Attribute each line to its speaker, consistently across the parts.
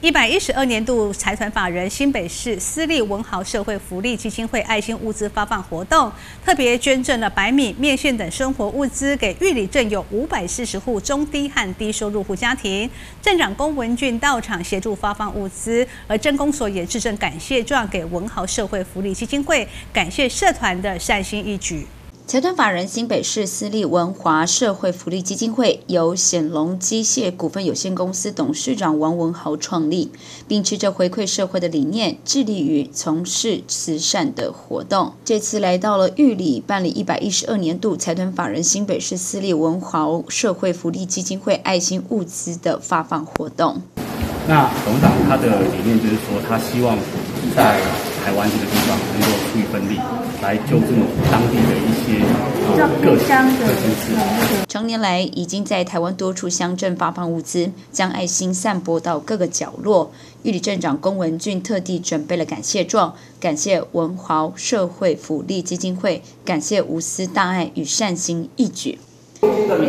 Speaker 1: 一百一十二年度财团法人新北市私立文豪社会福利基金会爱心物资发放活动，特别捐赠了白米、面线等生活物资给玉里镇有五百四十户中低和低收入户家庭。镇长龚文俊到场协助发放物资，而镇公所也致赠感谢状给文豪社会福利基金会，感谢社团的善心义举。
Speaker 2: 财团法人新北市私立文华社会福利基金会由显龙机械股份有限公司董事长王文豪创立，秉持着回馈社会的理念，致力于从事慈善的活动。这次来到了玉里办理一百一十二年度财团法人新北市私立文华社会福利基金会爱心物资的发放活动。
Speaker 3: 那董事长他的理念就是说，他希望在台湾这个地方能够出一份力，来救助当地的一些各乡的
Speaker 2: 人士。年来，已经在台湾多处乡镇发放物资，将爱心散播到各个角落。玉里镇长龚文俊特地准备了感谢状，感谢文豪社会福利基金会，感谢无私大爱与善心义举。
Speaker 4: 公斤的米，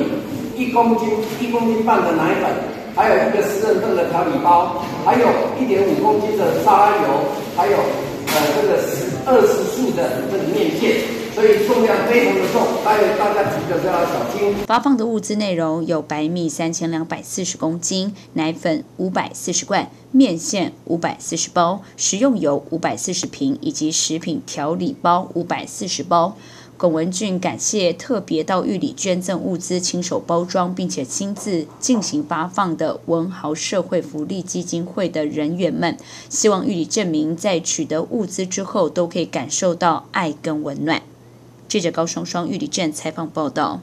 Speaker 4: 一公斤一公斤半的奶粉，还有一个十人份的调理包，还有一点五公斤的沙拉油，还有。呃，这个十二十束的这个面线，所以重量非常的重，大家大家记得要小心。
Speaker 2: 发放的物资内容有白米三千两百四十公斤，奶粉五百四十罐，面线五百四十包，食用油五百四十瓶，以及食品调理包五百四十包。龚文俊感谢特别到玉里捐赠物资、亲手包装并且亲自进行发放的文豪社会福利基金会的人员们，希望玉里证明在取得物资之后都可以感受到爱跟温暖。记者高双双玉里镇采访报道。